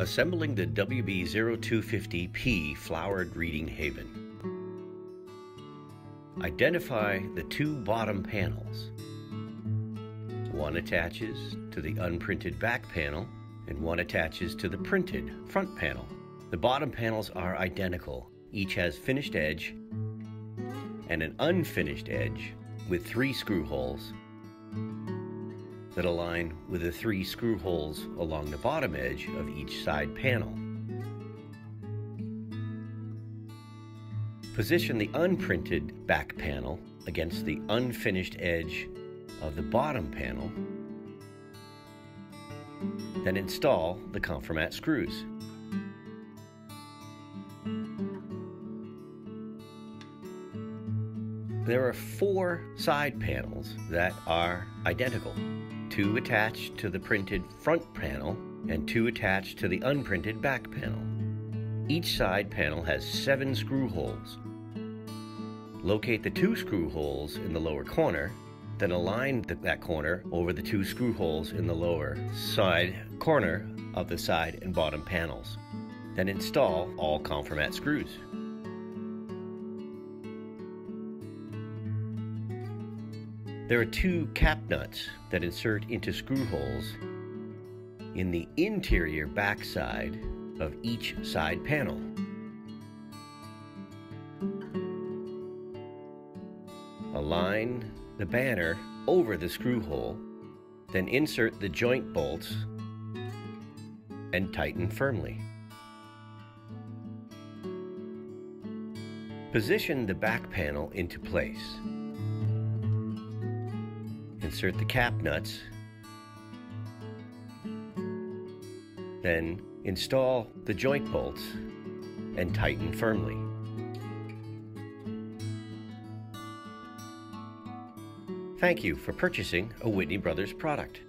Assembling the WB0250P flowered reading haven. Identify the two bottom panels. One attaches to the unprinted back panel and one attaches to the printed front panel. The bottom panels are identical. Each has finished edge and an unfinished edge with three screw holes that align with the three screw holes along the bottom edge of each side panel. Position the unprinted back panel against the unfinished edge of the bottom panel. Then install the Confirmat screws. There are four side panels that are identical two attached to the printed front panel and two attached to the unprinted back panel. Each side panel has seven screw holes. Locate the two screw holes in the lower corner, then align that corner over the two screw holes in the lower side corner of the side and bottom panels. Then install all Confirmat screws. There are two cap nuts that insert into screw holes in the interior backside of each side panel. Align the banner over the screw hole, then insert the joint bolts and tighten firmly. Position the back panel into place. Insert the cap nuts. Then install the joint bolts and tighten firmly. Thank you for purchasing a Whitney Brothers product.